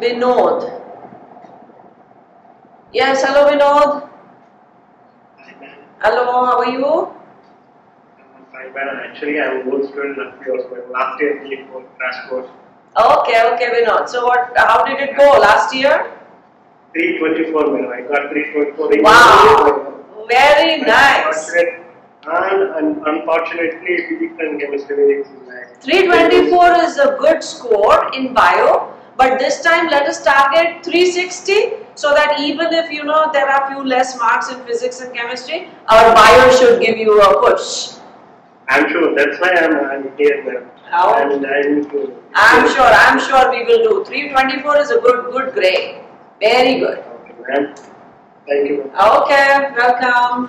Vinod. Yes, hello Vinod. Hi, ma'am. Hello, how are you? I'm fine, ma'am. Actually, I'm a good student last year, so last year we for crash course. Okay, okay Vinod. So what, how did it go last year? 324, ma'am. I got 324. in Wow, very nice. And, and unfortunately, physics and chemistry is like 324 is a good score in bio, but this time let us target 360 so that even if you know there are few less marks in physics and chemistry, our bio should give you a push. I'm sure that's why I'm, I'm here, ma'am. How? And I need to. I'm sure, I'm sure we will do. 324 is a good, good grade. Very good. Okay, ma'am. Thank you. Okay, welcome.